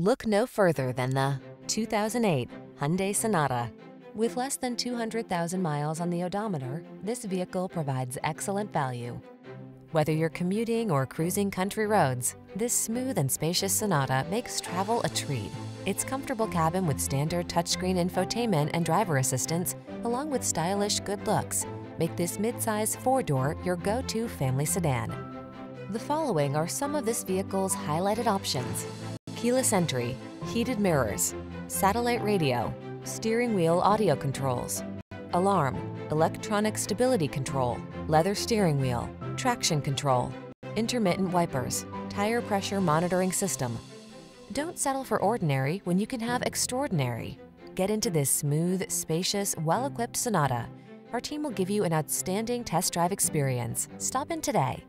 Look no further than the 2008 Hyundai Sonata. With less than 200,000 miles on the odometer, this vehicle provides excellent value. Whether you're commuting or cruising country roads, this smooth and spacious Sonata makes travel a treat. Its comfortable cabin with standard touchscreen infotainment and driver assistance, along with stylish good looks, make this midsize four-door your go-to family sedan. The following are some of this vehicle's highlighted options. Keyless entry, heated mirrors, satellite radio, steering wheel audio controls, alarm, electronic stability control, leather steering wheel, traction control, intermittent wipers, tire pressure monitoring system. Don't settle for ordinary when you can have extraordinary. Get into this smooth, spacious, well-equipped Sonata. Our team will give you an outstanding test drive experience. Stop in today.